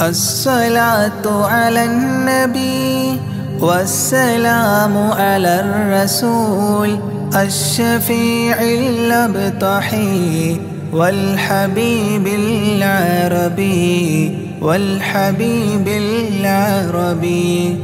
الصلاة على النبي والسلام على الرسول الشفيع الأبطحي والحبيب العربي والحبيب العربي.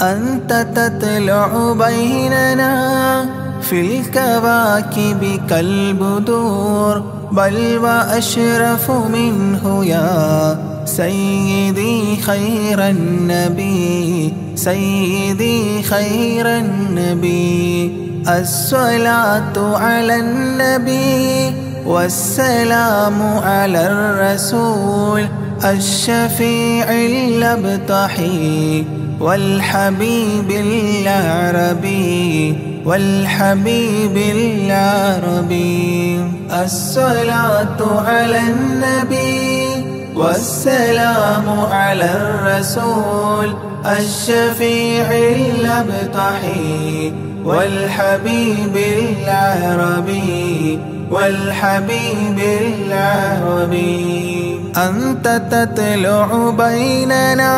أنت تطلع بيننا في الكواكب كالبدور بل وأشرف منه يا سيدي خير النبي سيدي خير النبي. الصلاة على النبي والسلام على الرسول الشفيع الأبطحي والحبيب العربي والحبيب العربي الصلاة على النبي والسلام على الرسول. الشفيع الأبطحي والحبيب العربي والحبيب العربي أنت تطلع بيننا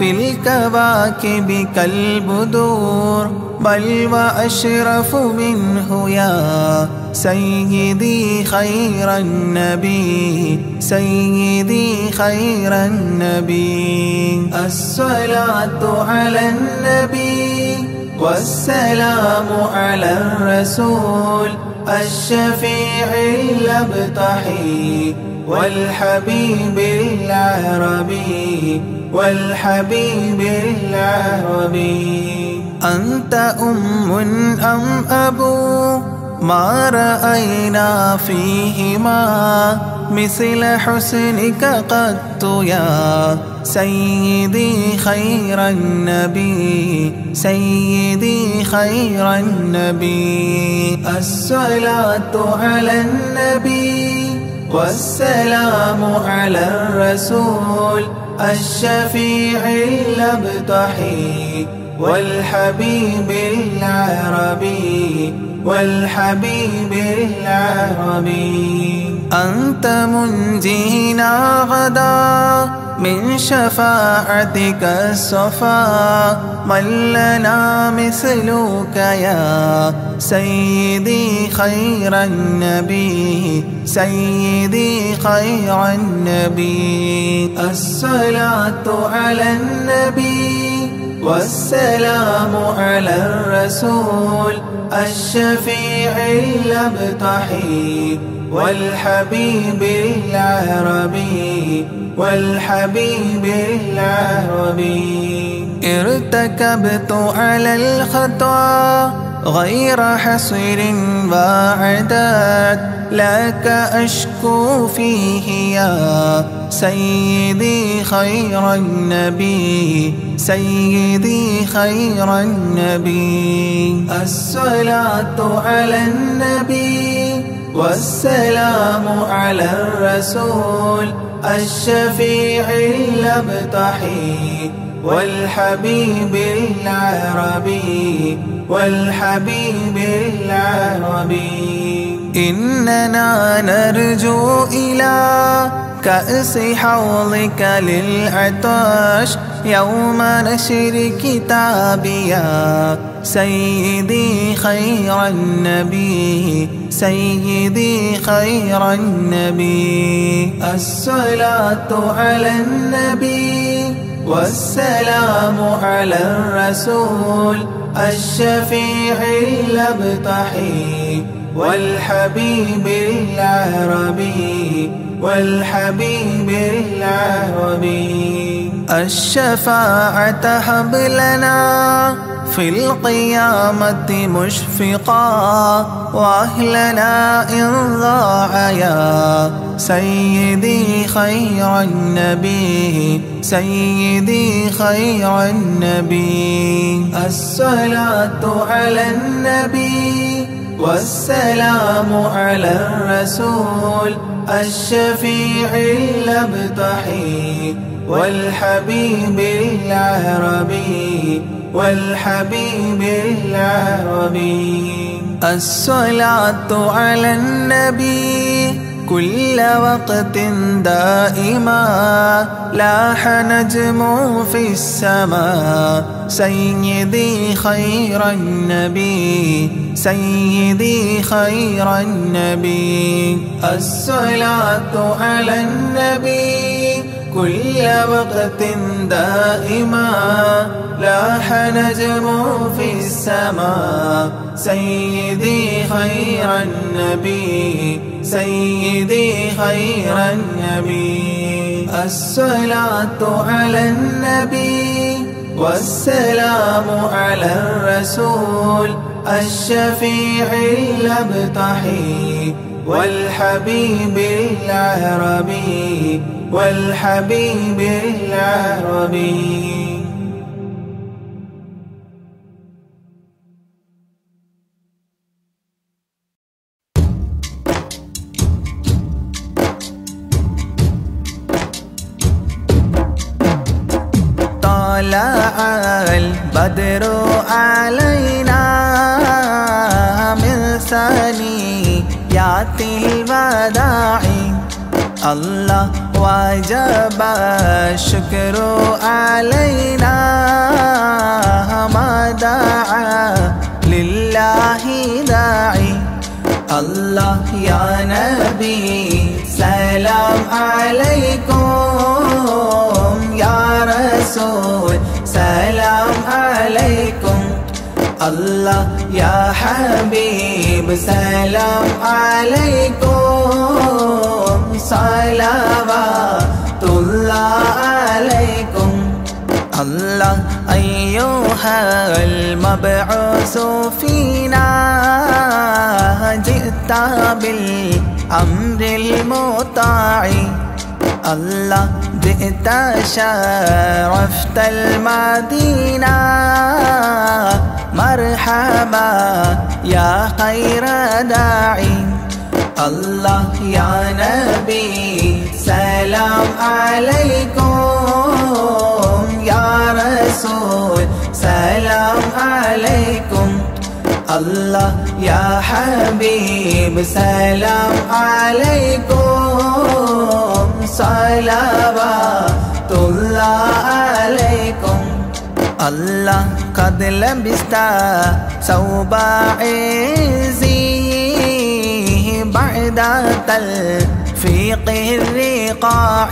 في الكواكب كالبدور بل وأشرف منه يا سيدي خير النبي سيدي خير النبي. الصلاة على النبي والسلام على الرسول الشفيع الأبطحي. والحبيب العربي والحبيب العربي. أنت أم أم أبو؟ ما رأينا فيهما. مثل حسنك قط يا سيدي خير النبي سيدي خير النبي. الصلاة على النبي والسلام على الرسول الشفيع الأبطحي والحبيب العربي والحبيب العربي. أنت منجينا غدا من شفاعتك الصفا من لنا مثلك يا سيدي خير النبي سيدي خير النبي. الصلاة على النبي والسلام على الرسول الشفيع الأبطحي والحبيب العربي والحبيب العربي. ارتكبت على الخطأ غير حصير وعداد لك أشكو فيه يا سيدي خير النبي سيدي خير النبي. الصلاة على النبي والسلام على الرسول الشفيع الأبطحي والحبيب العربي والحبيب العربي. إننا نرجو إلى كأس حوضك للعطاش يوم نشر كتابي يا سيدي خير النبي. سيدي خير النبي. الصلاة على النبي والسلام على الرسول الشفيع الأبطحي والحبيب العربي والحبيب العربي. الشفاعة هب لنا في القيامة مشفقا وأهلنا إن ضاع يا سيدي خير النبي سيدي خير النبي. الصلاة على النبي والسلام على الرسول الشفيع الأبطحي والحبيب العربي والحبيب العربي. الصلاة على النبي كل وقت دائما. لاح نجم في السماء. سيدي خير النبي سيدي خير النبي. الصلاة على النبي كل وقت دائما لاح نجم في السماء. سيدي خير النبي سيدي خير النبي. الصلاة على النبي والسلام على الرسول. الشفيع الأبطحي والحبيب العربي والحبيب العربي وجب الشكر علينا ما دعا لله داعي الله يا نبي سلام عليكم يا رسول سلام عليكم الله يا حبيب سلام عليكم الله عليكم. الله أيها المبعوث فينا جئت بالأمر المطاع. الله جئت شرفت المدينة. مرحبا يا خير داعي. الله يا نبي سلام عليكم يا رسول سلام عليكم الله يا حبيب سلام عليكم صلوات الله عليكم الله قد لبست ثوب عزي بعد تلفيق الرقاع.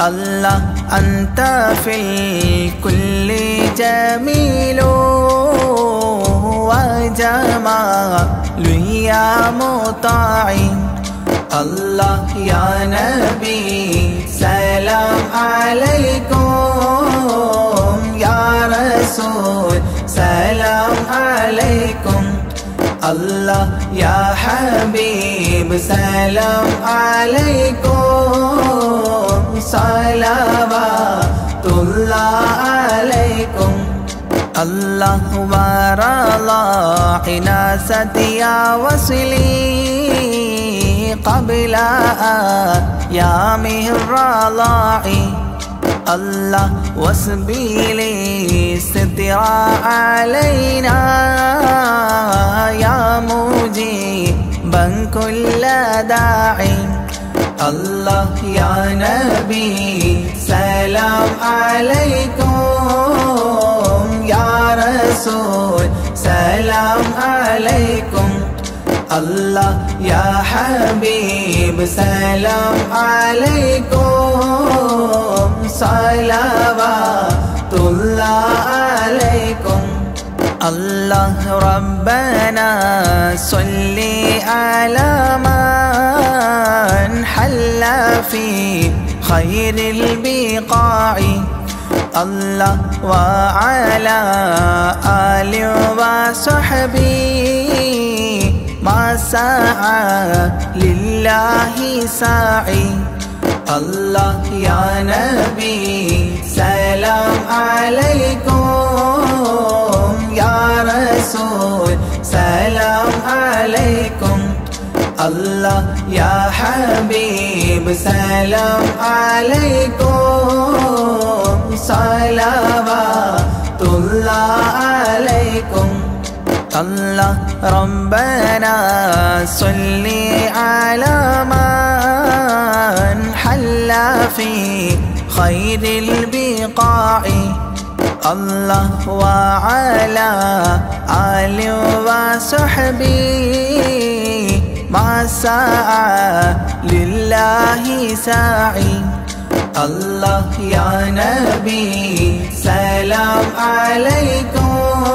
الله أنت في الكل جميل وجمال يا مطاع. الله يا نبي سلام عليكم يا رسول. سلام عليكم الله يا حبيب سلام عليكم. صلوات الله عليكم. الله ورضى عناست يا وصلي قبل أيامه الرضاعي. الله واصبي ستر علينا يا مجيبا كل داعي الله يا نبي سلام عليكم يا رسول سلام عليكم الله يا حبيب سلام عليكم. صلوات الله عليكم. الله ربنا صل على من حل في خير البقاع. الله وعلى آل وصحبه. ما سعى لله ساعي الله يا نبي سلام عليكم يا رسول سلام عليكم. الله يا حبيب سلام عليكم. صلوات الله عليكم. الله ربنا صل على ما حل في خير البقاع. الله وعلى آل وصحبه ما سعى لله ساعي الله يا نبي سلام عليكم.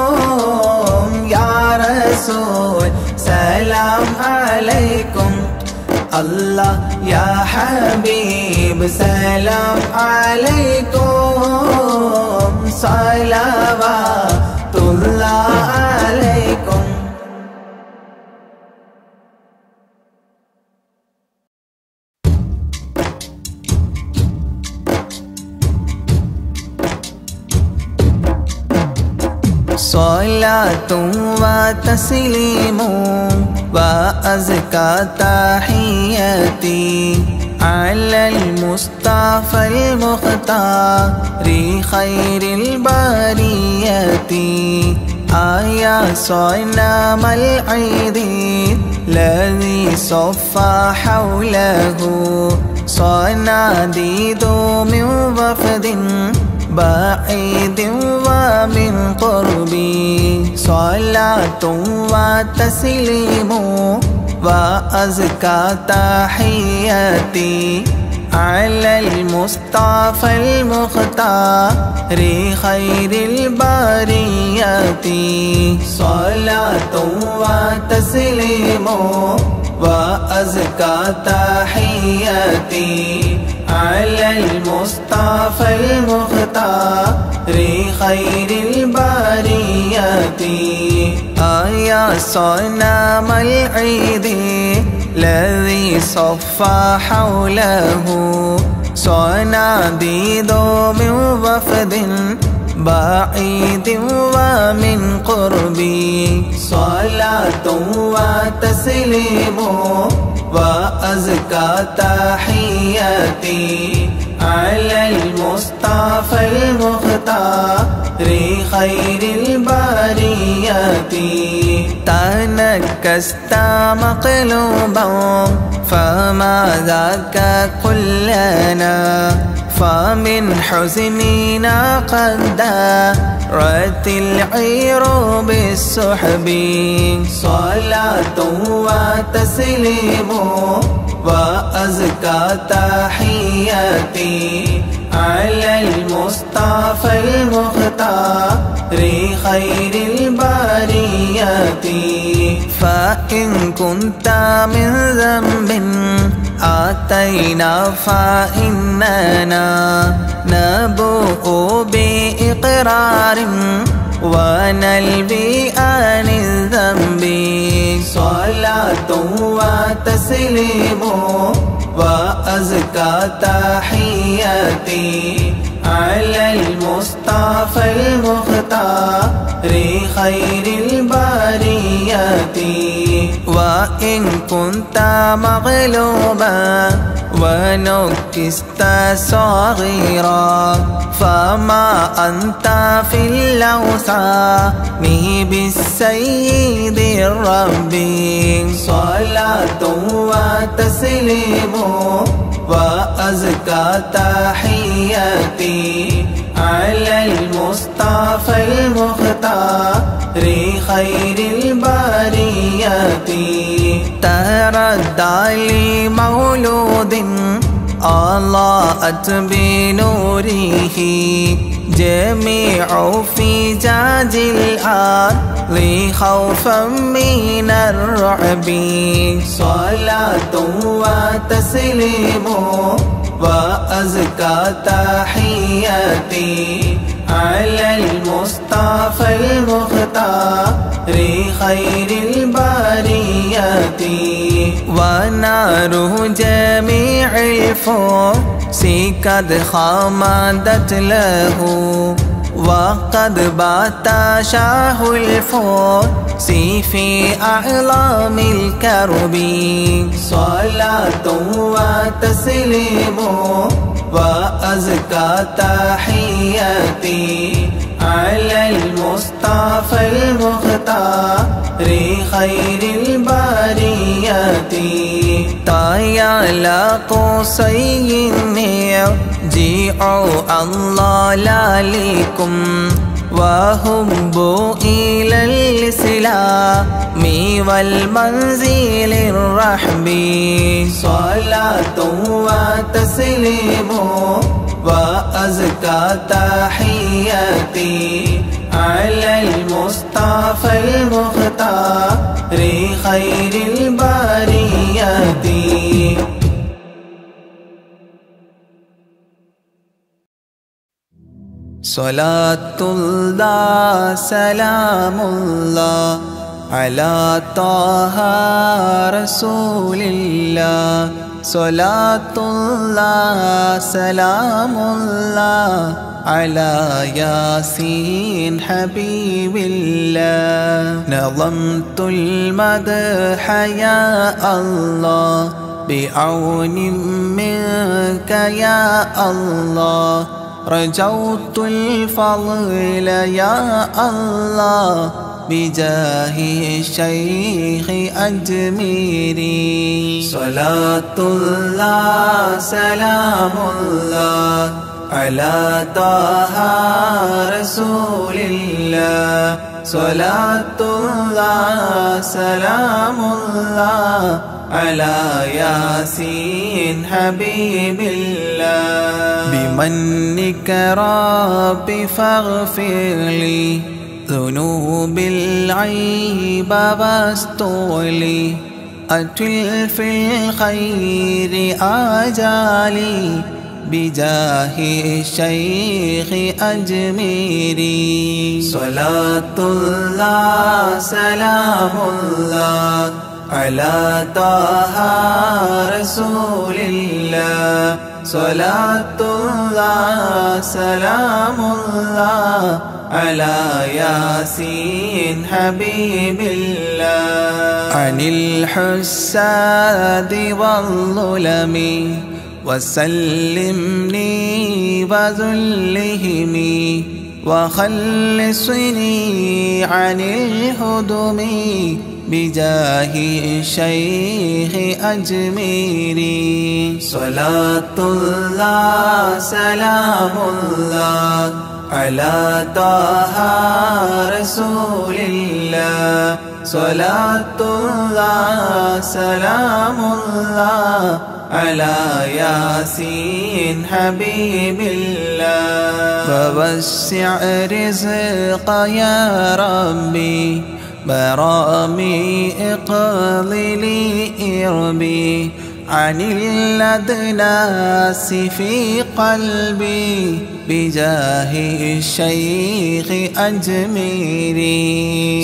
رسول سلام عليكم. الله يا حبيب سلام عليكم. صلوات الله عليكم. صلاة وتسليم وأزكى تحياتي على المصطفى المختار خير البرية آيا صنام العيد الذي صفى حوله. صناديد من وفد بعيد ومن قربي. صلاة وتسليم وأزكى تحياتي على المصطفى المختار خير البريات. صلاة وتسليم وأزكى تحياتي على المصطفى المختار خير البريات. آيا صنام العيد الذي صفى حوله. صناديد من وفد بعيد ومن قربي صلاة وتسليم وأزكى تحياتي على المصطفى المختار خير البريات. تنكست مقلوبا فما ذاك قل لنا فمن حزننا قد دارت العير بالسحب. صلاة وتسليم وأزكى تحياتي على المصطفى المختار خير البريات. فإن كنت من ذنب آتينا فإننا نبوء بإقرار ونلبي عن الذنب. صلاة وتسليم وأزكى تحياتي. على المصطفى المختار خير البريات. وإن كنت مغلوبا ونكست صغيرا فما أنت في اللوثان بالسيد الرب. صلاة وتسليم. وأزكى تحياتي على المصطفى المختار خير البريات. تردى لي مولود أضاءت بنوره جميع فجاج الأرض خوفا من الرعب. صلاة وتسليم وأزكى تحياتي على المصطفى المختار خير البريات. ونار جميع الفرس قد خمدت له. وقد بات شاه الفرس في أعلام الكرب. صلاة وتسليم وأزكى تحياتي. على المصطفى المختار خير البرية طيال قصي جيع الله لالكم وهبوا إلى الإسلام والمنزل الرحب صلاة وتسليم. وأزكى تحياتي على المصطفى المختار خير البريات. صلاة الله سلام الله على طه رسول الله. صلاة الله سلام الله على ياسين حبيب الله نظمت المدح يا الله بعون منك يا الله رجوت الفضل يا الله بجاه الشيخ أجميري. صلاة الله سلام الله على طه رسول الله. صلاة الله سلام الله على ياسين حبيب الله. بمنك ربي فاغفر لي. ذنوب العيب واستولي أتل في الخير آجالي بجاه الشيخ أجميري. صلاة الله سلام الله على طه رسول الله. صلاة الله سلام الله على ياسين حبيب الله عن الحساد والظلم وسلمني وذلهم وخلصني عن الهدم. بجاه الشيخ أجميري. صلاة الله سلام الله على طه رسول الله. صلاة الله سلام الله على ياسين حبيب الله. فوسع رزق يا ربي برامي اقللي إربي عن الأدناس في قلبي بجاه الشيخ أجميري.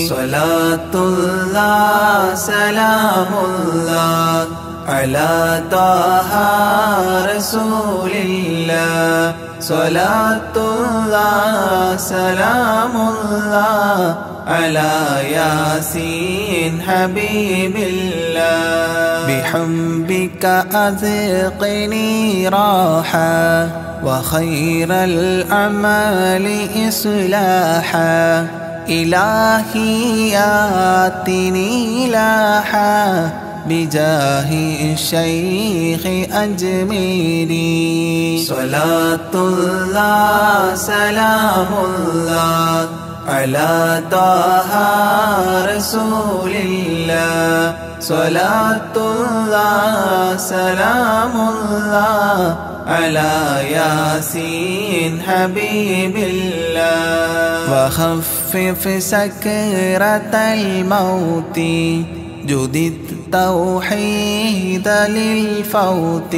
صلاة الله سلام الله على طه رسول الله. صلاة الله سلام الله على ياسين حبيب الله بحبك أذقني راحة وخير الأعمال إصلاحا. إلهي آتني لاحا. بجاه الشيخ أجميري صلاة الله سلام الله على طه رسول الله. صلاة الله سلام الله على ياسين حبيب الله. وخفف سكرة الموت. جد التوحيد للفوت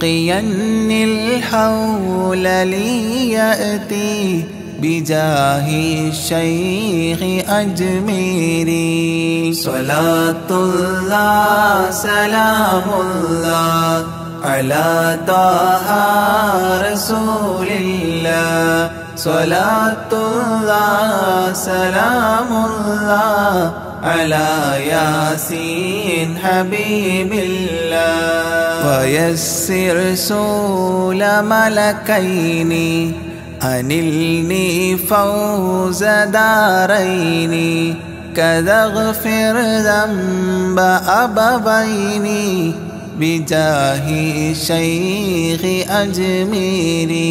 قين الحول ليأتي بجاه الشيخ أجميري صلاة الله سلام الله على طه رسول الله صلاة الله سلام الله على ياسين حبيب الله. ويسر سول ملكين أنلني فوز دارين. كذا اغفر ذنب أبوين. بجاه شيخ أجميري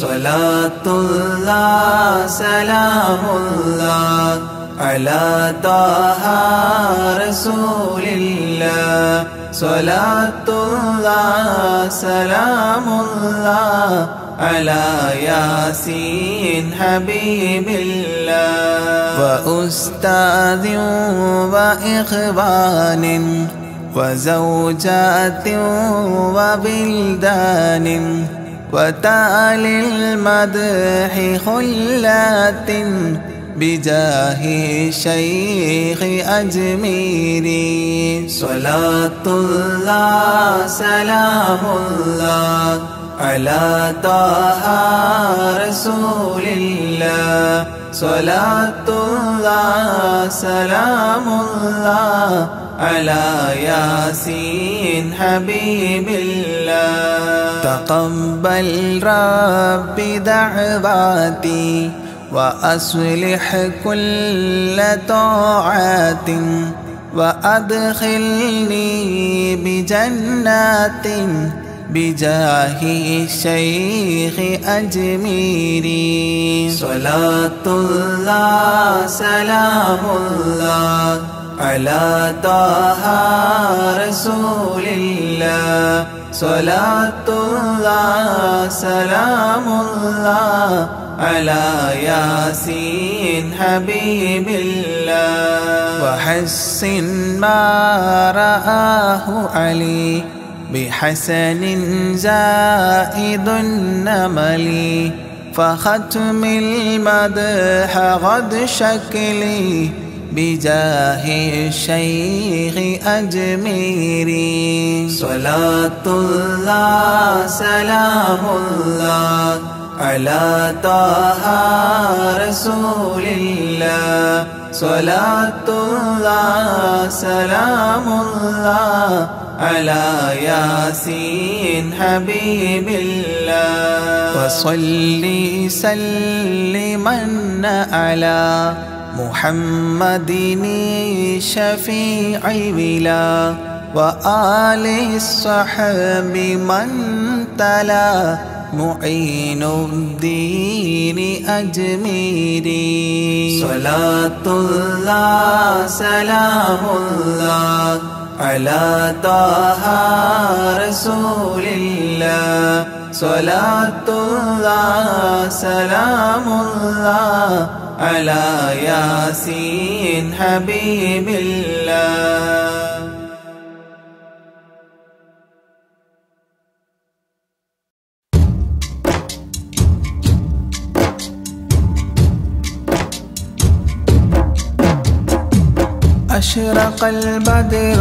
صلاة الله سلام الله. على طه رسول الله صلاة الله سلام الله على ياسين حبيب الله. وأستاذ وإخوان وزوجات وبلدان وتالي المدح خلات بجاه شيخ أجميري. صلاة الله سلام الله على طه رسول الله. صلاة الله سلام الله على ياسين حبيب الله. تقبل رب دعواتي. وأصلح كل طاعات وأدخلني بجنات بجاه الشيخ أجميري صلاة الله سلام الله على طه رسول الله. صلاة الله سلام الله على ياسين حبيب الله. وحسن ما رآه علي بحسن زائد النمل. فختم المدح غد شكلي بجاه الشيخ أجميري صلاة الله سلام الله. على طه رسول الله صلاة الله سلام الله على ياسين حبيب الله. وصلي سلما على محمد شفيع بلا وآل الصحب من تلا معين الدين أجميري. صلاة الله سلام الله على طه رسول الله. صلاة الله سلام الله على ياسين حبيب الله. أشرق البدر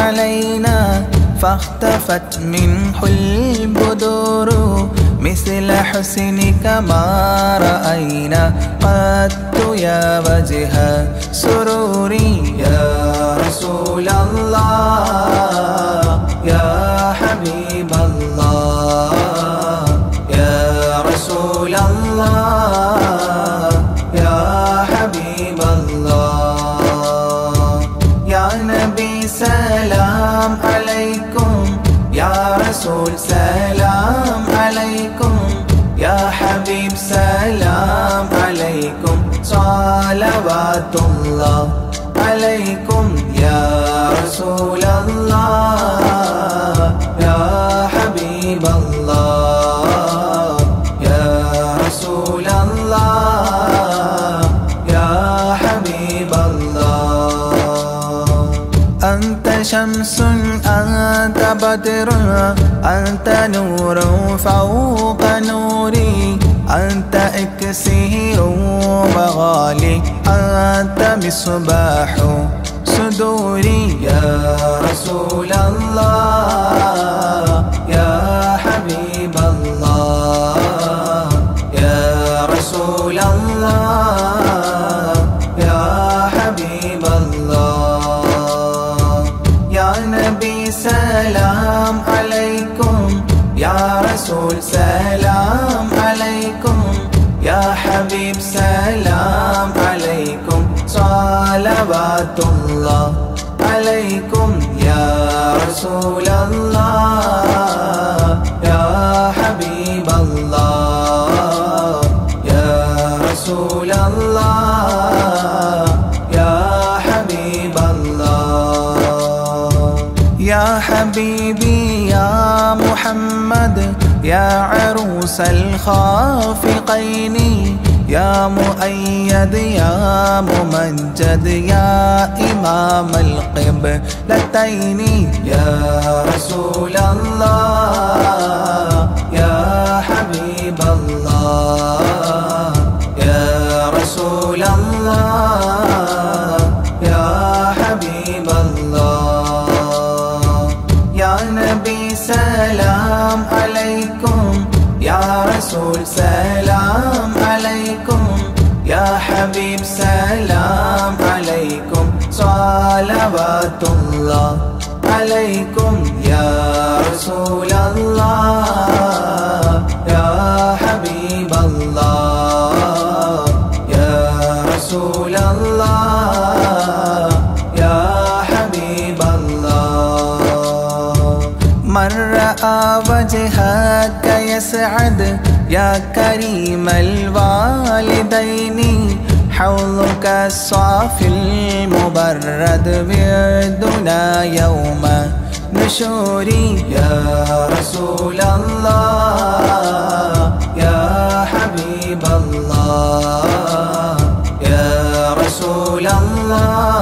علينا فاختفت منه البدور مثل حسنك ما رأينا قد يا وجه سروري يا رسول الله. صلوات الله عليكم يا رسول الله يا حبيب الله يا رسول الله يا حبيب الله أنت شمس أنت بدر أنت نور فوق نوري أنت إكسير وغالي أنت مصباح صدوري يا رسول الله. صلوات الله عليكم يا رسول الله يا حبيب الله يا رسول الله يا حبيب الله. يا حبيبي يا محمد يا عروس الخافقين يا مؤيد يا ممجد يا إمام القبلتين. يا رسول الله يا حبيب الله. يا رسول الله يا حبيب الله. يا نبي سلام عليكم يا رسول سلام حبيب سلام. عليكم صلوات الله عليكم يا رسول الله يا حبيب الله يا رسول الله يا حبيب الله من رأى وجهك يسعد. يا كريم الوالدين. حوضك الصافي المبرد بيدنا يوم نشوري. يا رسول الله يا حبيب الله يا رسول الله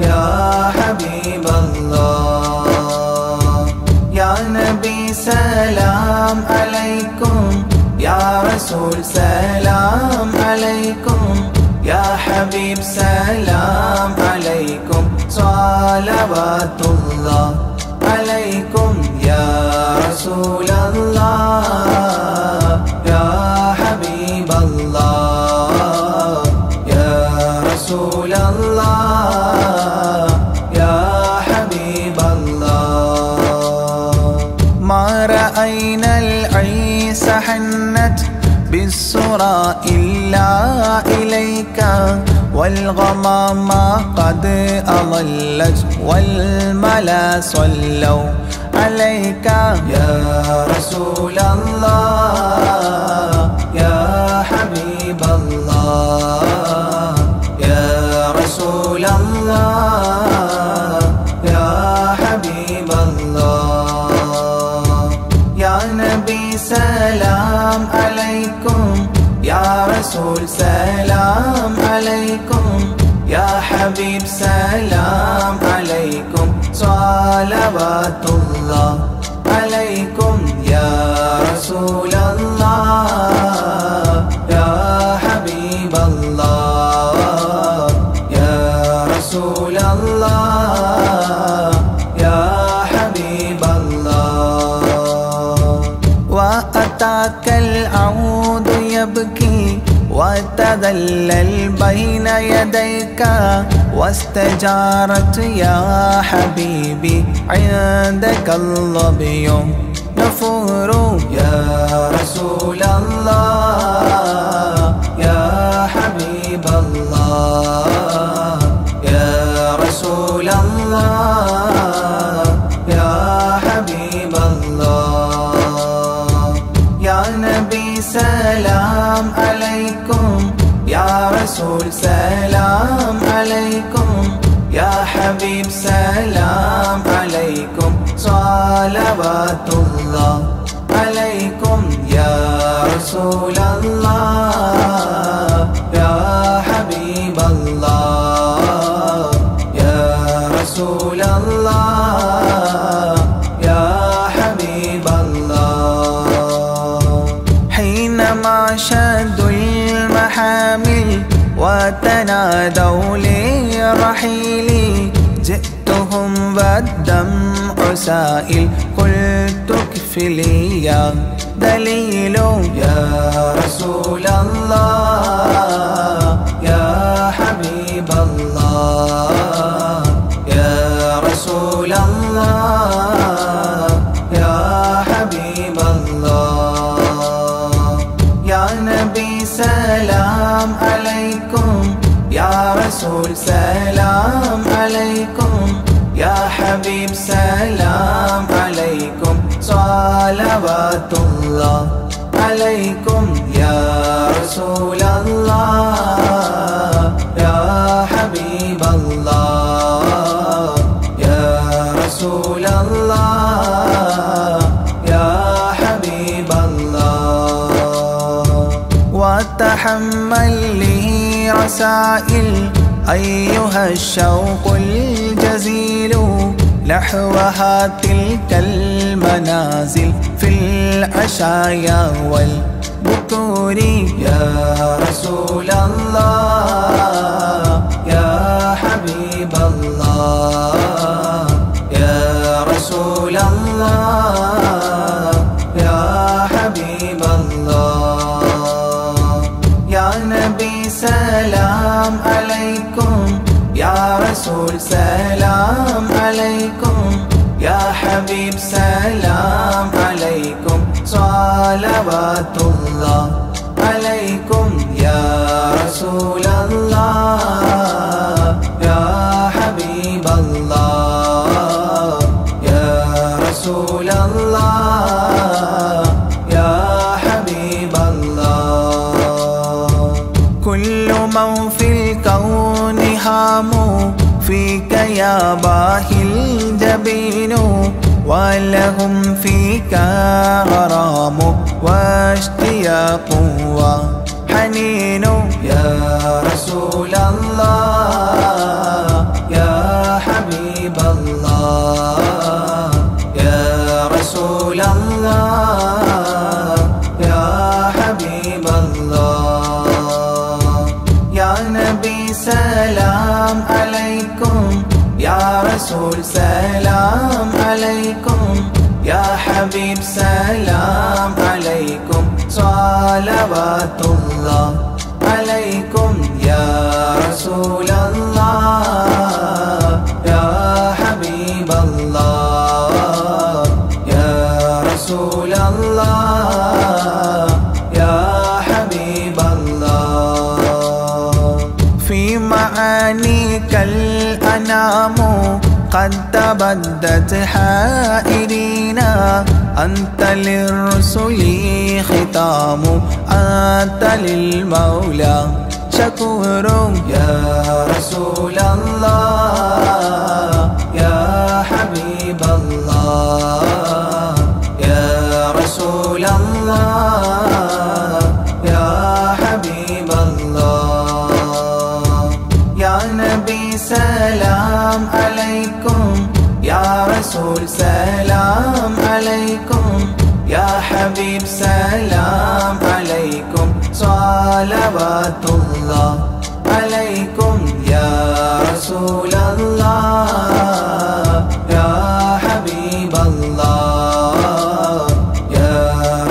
يا حبيب الله. يا نبي سلام عليكم يا رسول سلام عليكم. حبيب سلام عليكم صلوات الله عليكم يا رسول والغمام قد أضلت والملا صلوا عليك. يا رسول الله يا حبيب الله يا رسول الله يا حبيب الله. يا نبي سلام عليكم يا رسول سلام عليكم. يا حبيب سلام عليكم صلوات الله عليكم وتذلل بين يديك واستجارت يا حبيبي. عندك الظبي نفور. يا رسول الله يا حبيب الله يا رسول الله. نبي سلام عليكم. يا رسول سلام عليكم. يا حبيب سلام عليكم. صلوات الله عليكم يا رسول الله. والدمع سائل. قلت اكفي لي دليل يا رسول الله يا حبيب الله يا رسول الله يا حبيب الله. يا نبي سلام عليكم يا رسول سلام عليكم. يا حبيب سلام عليكم صلوات الله عليكم يا رسول الله يا حبيب الله يا رسول الله يا حبيب الله. وتحمل لي رسائل أيها الشوق الجزيل نحوها تلك المنازل في العشايا والبكور. يا رسول الله يا حبيب الله يا رسول الله يا حبيب الله. يا نبي سلام عليكم يا رسول سلام صلوات الله عليكم يا رسول الله يا حبيب الله يا رسول الله يا حبيب الله كل من في الكون هام فيك يا باهي الجبين ولهم فيك غرام. واشتياق وحنين يا رسول الله يا حبيب الله يا رسول الله يا حبيب الله. يا نبي سلام عليكم يا رسول سلام عليكم يا حبيب سلام صلوات الله عليكم يا رسول الله يا حبيب الله يا رسول الله يا حبيب الله. في معانيك الأنام قد تبدت حائرينا أنت للرسل ختام أنت للمولى شكور يا صلوات الله عليكم يا رسول الله يا حبيب الله يا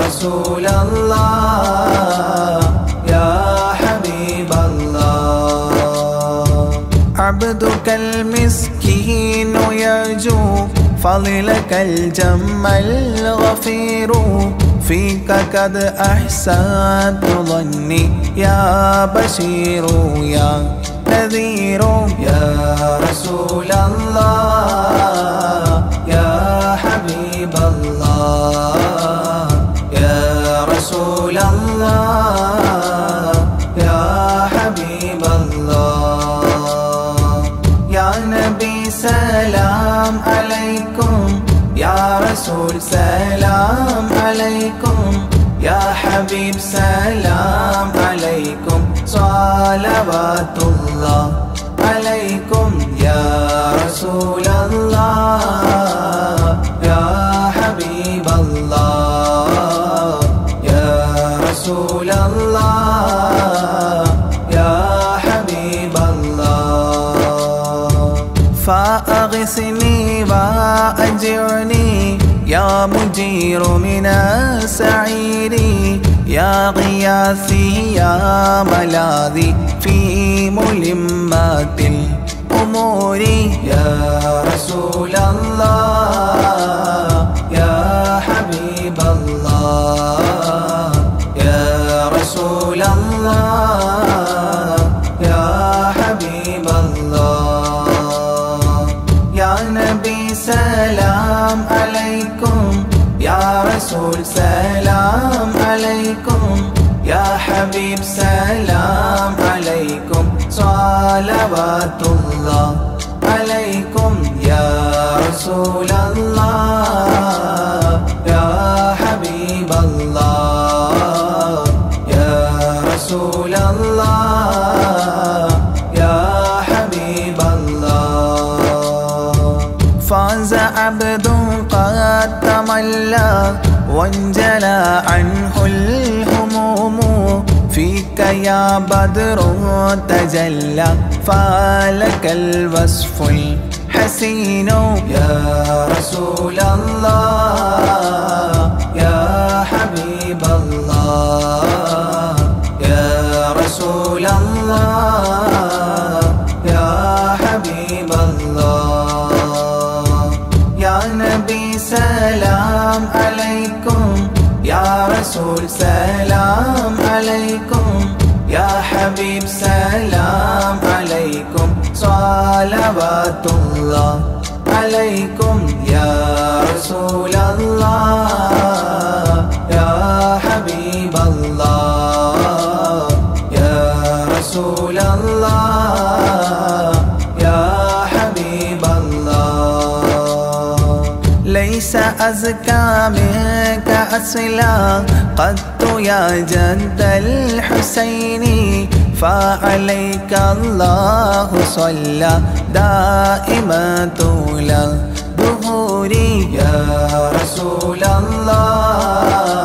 رسول الله يا حبيب الله عبدك المسكين يرجو فضلك الجم الغفير. فيك قد أحسنت ظني يا بشير يا نذير يا رسول الله يا حبيب الله يا رسول الله يا حبيب الله يا نبي سلام عليكم يا رسول سلام عليكم. يا حبيب سلام عليكم. صلوات الله عليكم يا رسول الله. يا حبيب الله. يا رسول الله. يا حبيب الله. فأغثني يا مجير من السعير. يا غياثي يا ملاذي في ملمات الأمور. يا رسول الله يا حبيب الله. يا رسول الله. رسول سلام عليكم. يا حبيب سلام عليكم. صلوات الله عليكم يا رسول الله. وانجلى عنه الهموم. فيك يا بدر تجلى فلك الوصف الحسين. يا رسول الله يا حبيب الله يا رسول الله. رسول سلام عليكم. يا حبيب سلام عليكم. صلوات الله عليكم يا رسول الله. ليس أزكى منك أصلا. قد يا جد الحسين فعليك الله صلى. دائما طول الدهور يا رسول الله.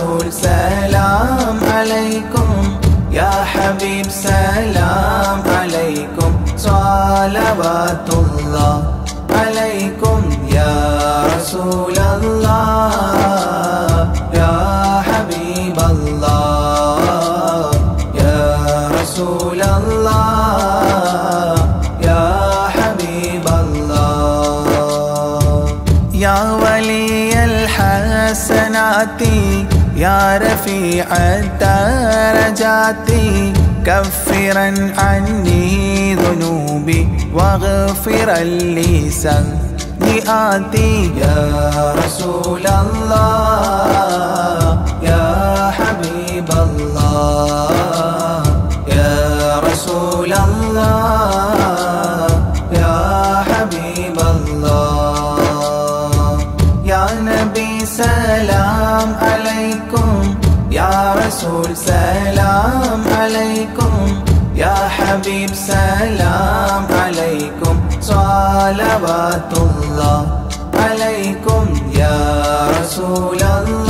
يا رسول سلام عليكم. يا حبيب سلام عليكم. صلوات الله عليكم يا رسول يا رفيع الدرجات كفرا عني ذنوبي واغفرا لي سيئاتي يا رسول الله يا حبيب الله يا رسول الله. رسول سلام عليكم. يا حبيب سلام عليكم. صلوات الله عليكم يا رسول الله.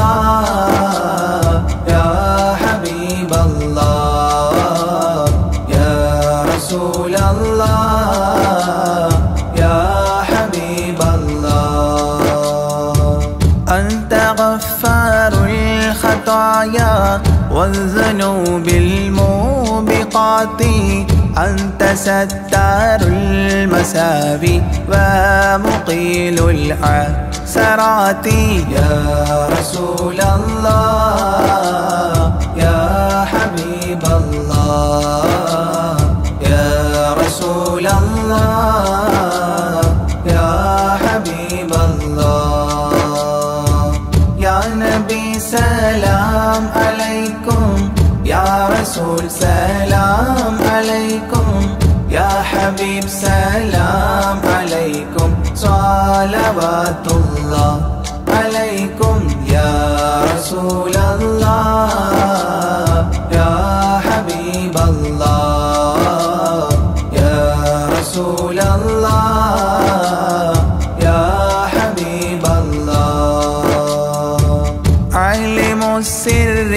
أنت ستار المساوي ومقيل العسرات يا رسول الله يا حبيب الله يا رسول الله يا حبيب الله. يا نبي سلام عليكم يا رسول سلام حبيب سلام. عليكم صلوات الله. عليكم يا رسول الله. يا حبيب الله. يا رسول الله. يا حبيب الله. علم السر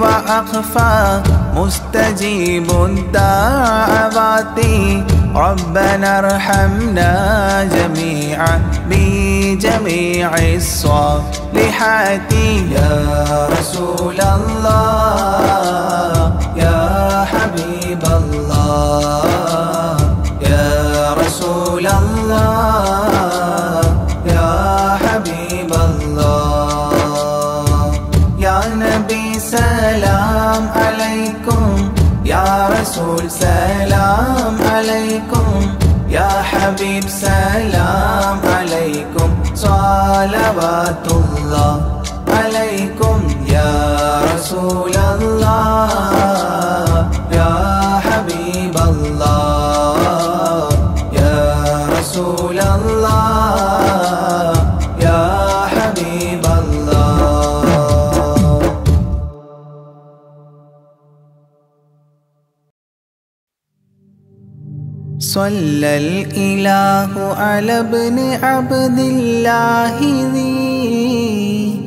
وأخفى مستجيب الدعوات ربنا ارحمنا جميعا بجميع الصالحات. يا رسول الله يا حبيب الله يا رسول الله. رسول سلام عليكم. يا حبيب سلام عليكم. صلوات الله عليكم. صلى الإله على ابن عبد الله ذي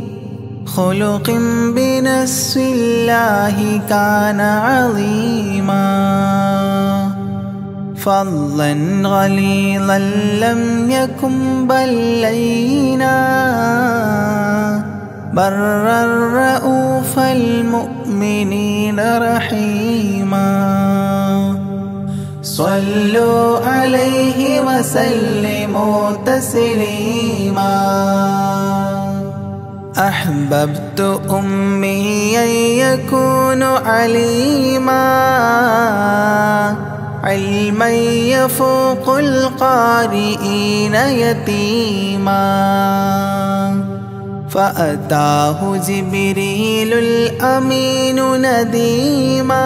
خلق بنس الله كان عظيما. فضلا غليظا لم يكن بل لينا برا رؤوف المؤمنين رحيما. صلوا عليه وسلموا تسليما. أحببت أمي أن يكون عليما. علما يفوق القارئين يتيما. فأتاه جبريل الأمين نديما.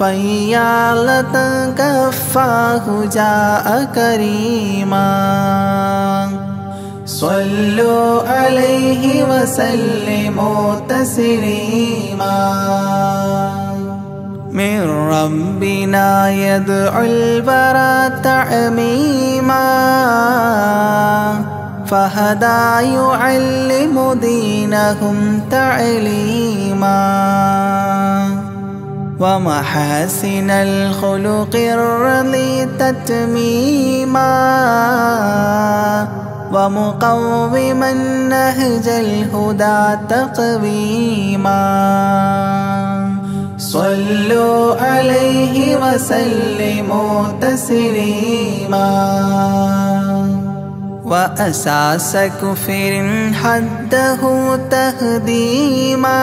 فيالة كفاه جاء كريما. صلوا عليه وسلموا تسليما. من ربنا يدعو البرى تعميما. فهدى يعلم دينهم تعليما. ومحاسن الخلق الرضي تتميما ومقوما نهج الهدى تقويما صلوا عليه وسلموا تسليما وأساس كفر حده تهديما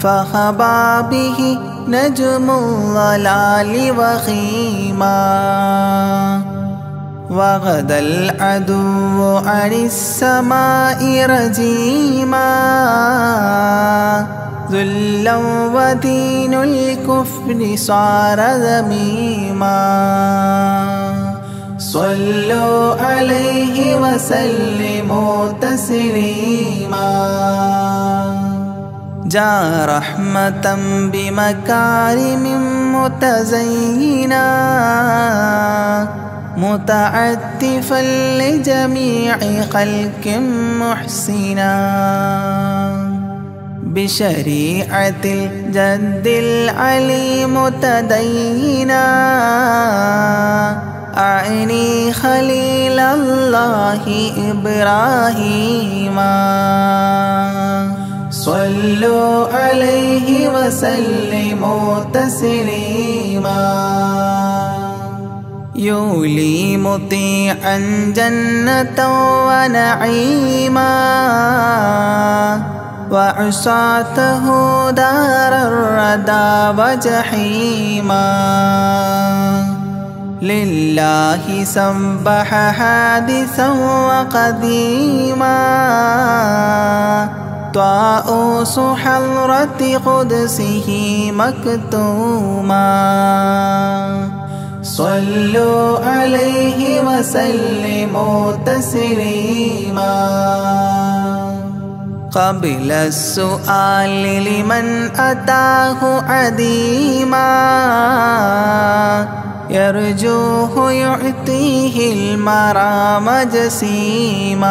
فخبى به نجم الضلال وخيما. وغدا العدو عن السماء رجيما. ذلا ودين الكفر صار ذميما. صلوا عليه وسلموا تسليما. جاء رحمة بمكارم متزينا متعتفا لجميع خلق محسنا بشريعة الجد العلي متدينا أعني خليل الله إبراهيما صلوا عليه وسلموا تسليما. يولي مطيعا جنة ونعيما. وعصاته دار الردى وجحيما. لله سبح حادثا وقديما. طاؤوس حضرة قدسه مكتوما. صلوا عليه وسلموا تسليما. قبل السؤال لمن أتاه عديما. يرجوه يعطيه المرام جسيما.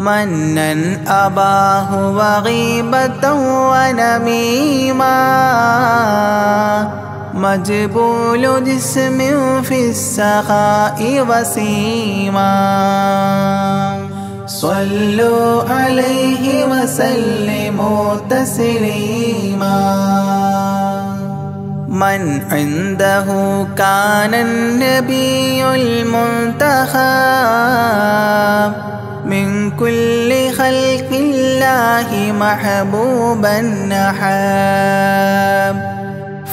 منا أباه وغيبة ونميما مجبول جسم في السخاء وسيما صلوا عليه وسلموا تسليما من عنده كان النبي المنتخب من كل خلق لله محبوبا نحاب.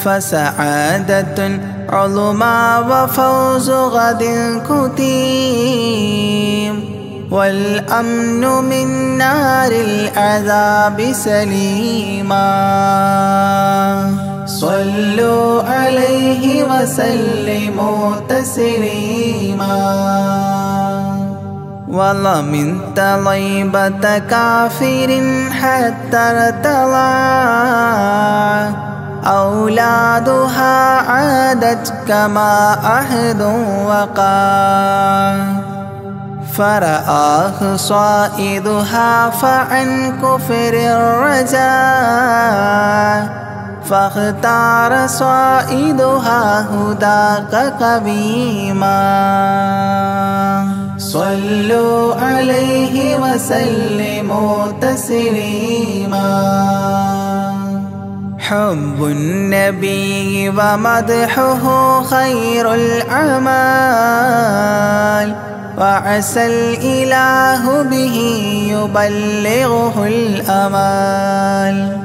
فسعادة عظمى وفوز غد كتيم والأمن من نار العذاب سليما. صلوا عليه وسلموا تسليما. والله من طيبة كافر حتى ارتضى أولادها عادت كما أهد وقى. فرآه صائدها فعن كفر الرجاء فاختار صائدها هداك قبيما صلوا عليه وسلموا تسليما. حب النبي ومدحه خير الأعمال. وعسى الإله به يبلغه الأمال.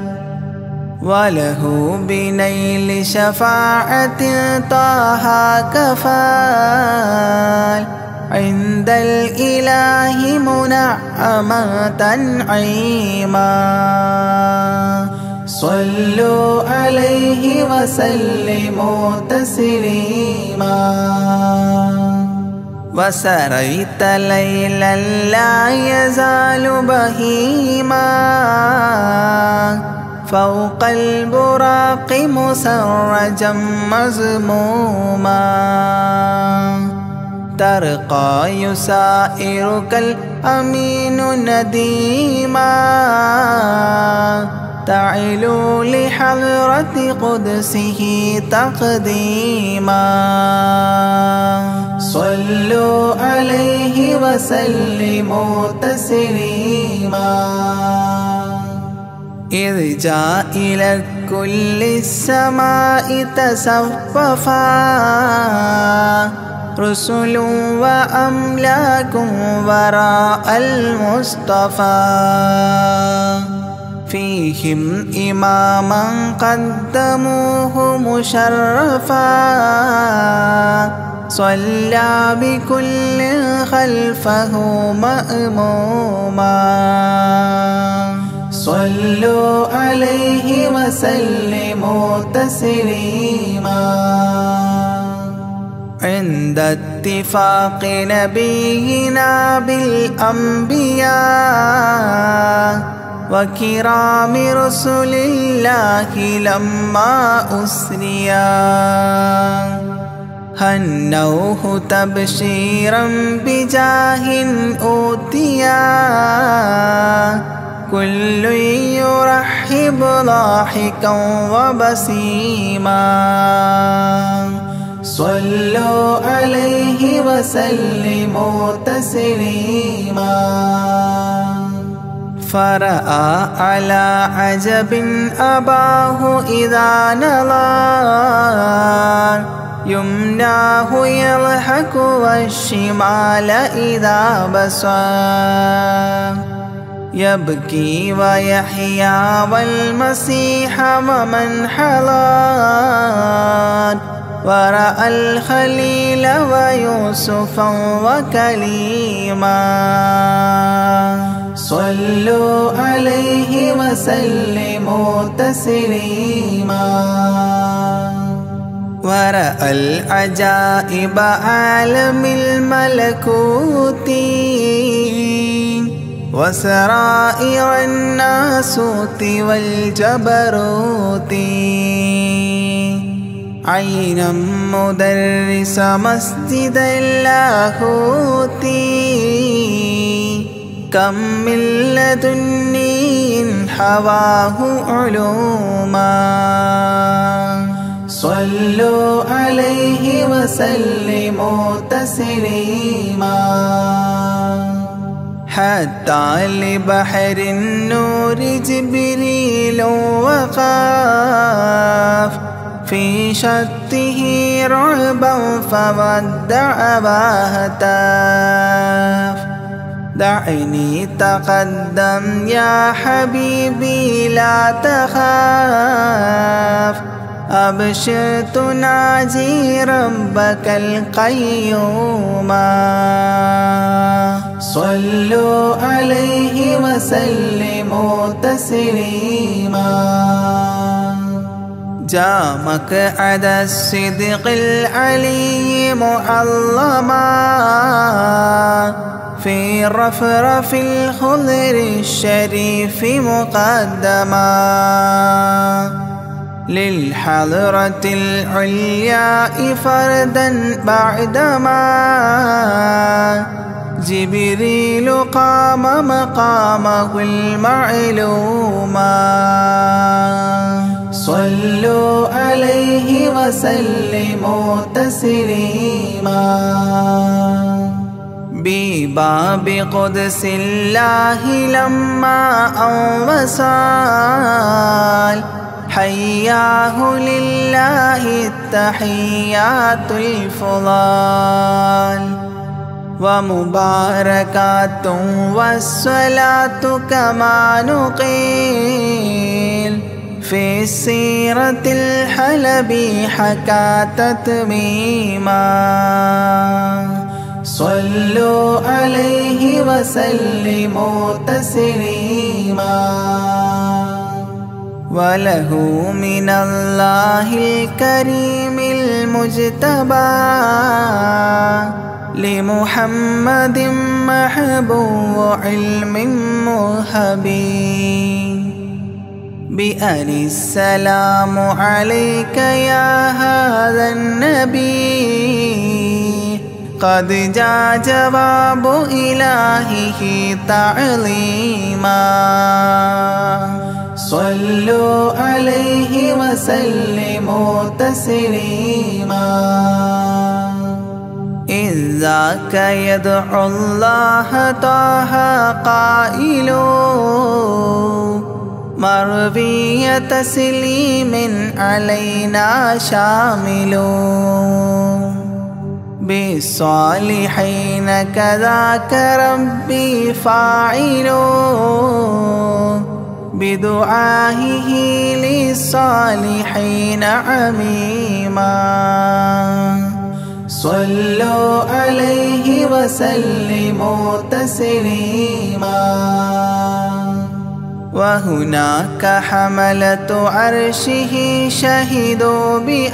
وله بنيل شفاعة طه كفال. عند الإله منعمة عيما. صلوا عليه وسلموا تسليما. وسريت ليلا لا يزال بهيما. فوق البراق مسرجا مزموما ترقى يسائرك الأمين نديما. تعلو لحضرة قدسه تقديما. صلوا عليه وسلموا تسليما. إذ جاء إلى كل السماء تصففا رسل وأملاك وراء المصطفى. فيهم إماما قدموه مشرفا صلى بكل خلفه مأموما. صلوا عليه وسلموا تسليما. عند اتفاق نبينا بالأنبياء وكرام رسل الله لما أسريا. هنوه تبشيرا بجاه أوتيا. كل يرحب ضاحكا وبسيما. صلوا عليه وسلموا تسليما. فرأى على عجب أباه إذا نظر. يمناه يضحك والشمال إذا بصر. يبكي ويحيى والمسيح ومن حضر. ورأى الخليل ويوسفا وكليما. صلوا عليه وسلموا تسليما. ورأى العجائب عالم الملكوت. وسرائر الناسوت والجبروت. عينا مدرس مسجد اللاهوت كم من لدني حواه علوما صلوا عليه وسلموا تسليما حتى لبحر النور جبريل وقاف في شته رعبا فودع باهتاف دعني تقدم يا حبيبي لا تخاف. أبشر تناجي ربك القيوم. صلوا عليه وسلموا تسليما. جاء مقعد الصدق العلي معلما في رفرف الخضر الشريف مقدما للحضرة العلياء فردا بعدما جبريل قام مقامه المعلوما صلوا عليه وسلموا تسليما. بباب قدس الله لما أنوصال حياه لله التحيات الفضال. ومباركات والصلاة كما نقيل في السيرة الحلبي حكى تتميما. صلوا عليه وسلموا تسليما. وله من الله الكريم المجتبى. لمحمد محبوب علم مهبي. بأن السلام عليك يا هذا النبي. قد جاء جواب إلهه تعظيما صلوا عليه وسلموا تسليما. إذ ذاك يدعو الله طه قائل. مروي تسليم علينا شامل. بالصالحين كذاك ربي فاعل. بدعائه للصالحين عميما. صلوا عليه وسلموا تسليما. وهناك حملة عرشه شهدوا بأن.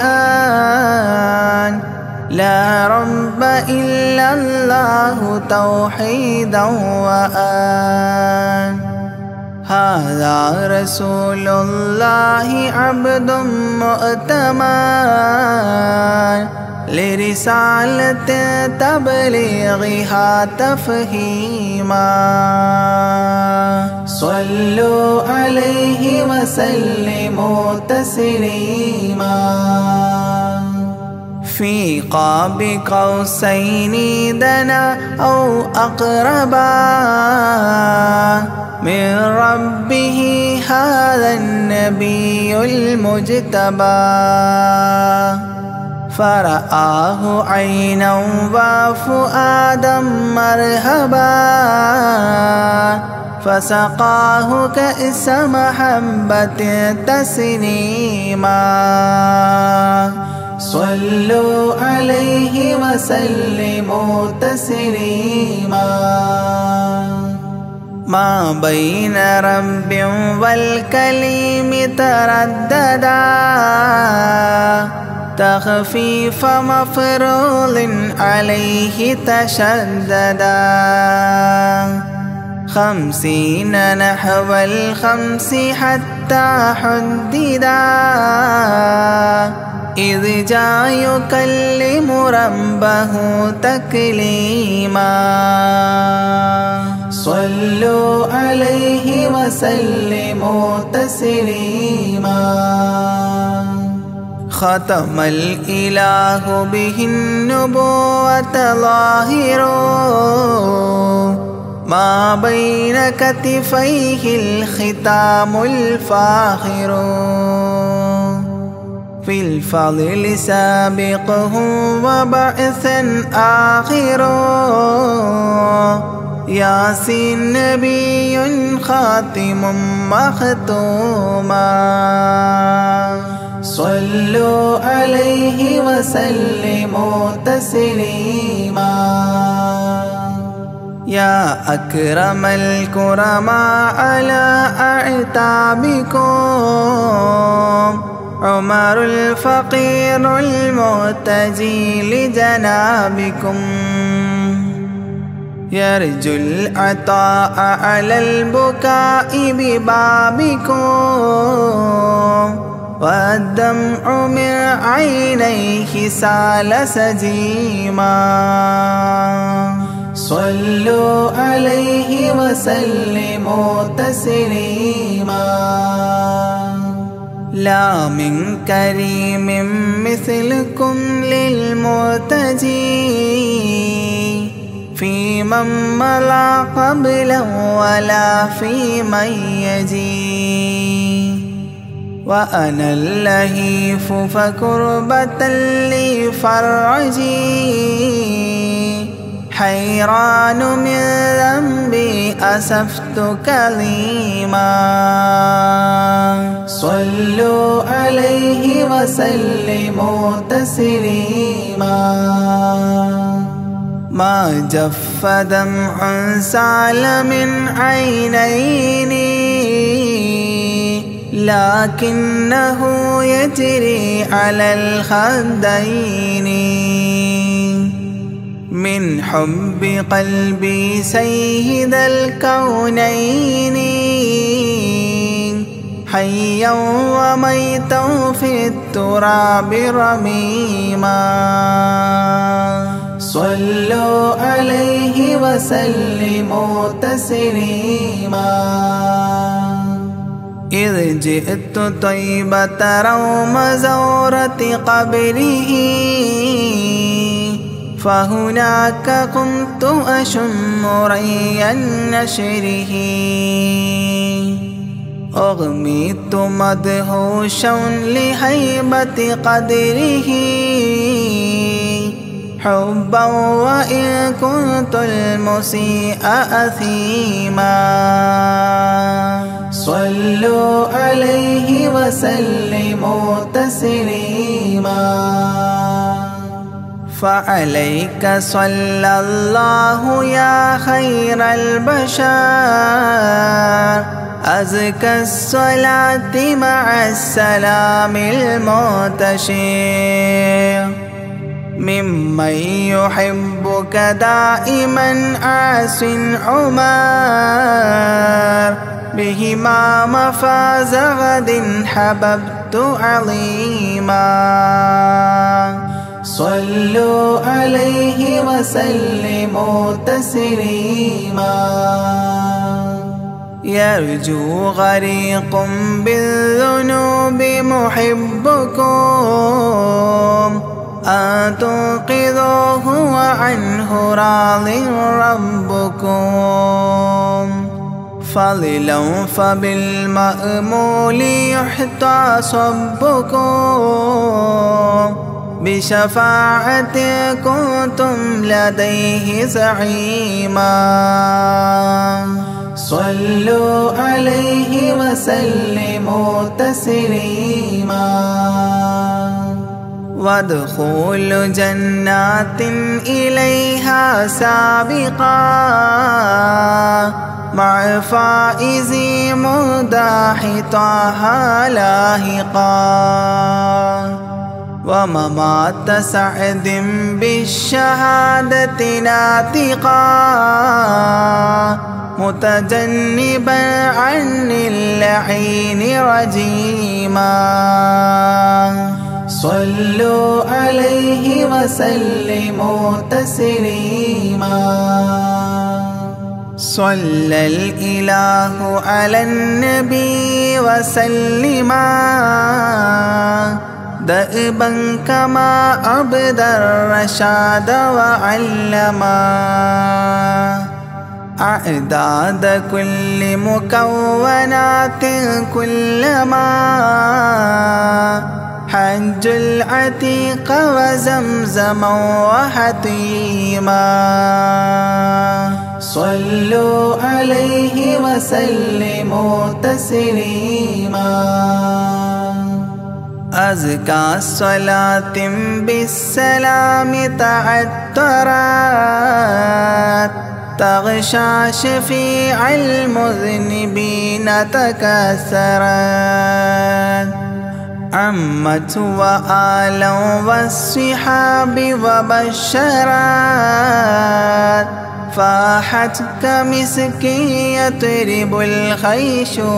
لا رب إلا الله توحيدا وأن. هذا رسول الله عبد مؤتمن. لرسالة تبليغها تفهيما. صلوا عليه وسلموا تسليما. في قاب قوسين دنا أو أقربا. من ربه هذا النبي المجتبى. فرآه عينا وفؤادا مرهبا. فسقاه كأس محبة تسنيما. صلوا عليه وسلموا تسليما. ما بين رب والكليم ترددا. تخفيف مفروض عليه تشددا. خمسين نحو الخمس حتى حددا. إذ جاء يكلم ربه تكليما. صلوا عليه وسلموا تسليما. ختم الإله به النبوة ظاهر ما بين كتفيه الختام الفاخر. في الفضل سابقه وبعثا آخر. ياسين نبي خاتم مختوما صلوا عليه وسلموا تسليما. يا أكرم الكرماء على أعتابكم. عمر الفقير المعتجي لجنابكم يرجو العطاء على البكاء ببابكم. والدمع من عينيه سال سجيما. صلوا عليه وسلموا تسليما. لا من كريم مثلكم للمرتجي في من ملا قبلا ولا في من يجي وأنا اللهيف فكربة لي فرجي حيران من ذنبي أسفت كليما. صلوا عليه وسلموا تسليما. ما جف دمع سال من عينيني لكنه يجري على الخدين. من حب قلبي سيد الكونين. حيا وميتا في التراب رميما. صلوا عليه وسلموا تسليما. إذ جئت طيبة روم زورة قبره فهناك قمت أشم ري نشره أغميت مدهوشا لهيبة قدره. حبا وإن كنت المسيء أثيما. صلوا عليه وسلموا تسليما. فعليك صلى الله يا خير البشر. أزكى الصلاة مع السلام المنتشر. ممن يحبك دائما عاس عمر. بهما مفاز غد حببت عظيما. صلوا عليه وسلموا تسليما. يرجو غريق بالذنوب محبكم. أن تنقذوه وعنه راض ربكم. فضلا فبالمأمول يحتى صبكم بشفاعة كنتم لديه زعيما. صلوا عليه وسلموا تسليما. وادخول جنات إليها سابقا. مع فائز مداح طه لاهقا. وممات سعد بالشهادة ناطقا متجنبا عن اللعين رجيما. صلوا عليه وسلموا تسليما. صلى الإله على النبي وسلما. دأبا كما أبدى الرشاد وعلما. أعداد كل مكونات كلما. حج العتيق وزمزما وحتيما. صلوا عليه وسلموا تسليما. أزكى الصلاة بالسلام تعترات تغشى شفيع المذنبين تكسرت عمت وآلا والصحاب وبشرات. فاحت كمسك يطرب الخيشوما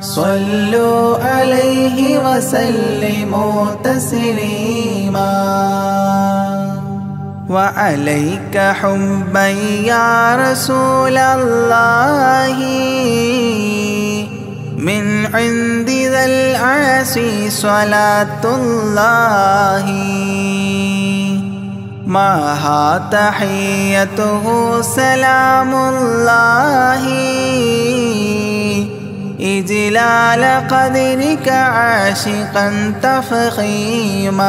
صلوا عليه وسلموا تسليما. وعليك حبا يا رسول الله. من عند ذا العاسي صلاة الله. معها تحيته سلام الله. إجلال قدرك عاشقا تفخيما.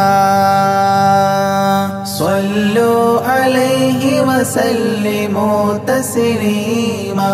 صلوا عليه وسلموا تسليما.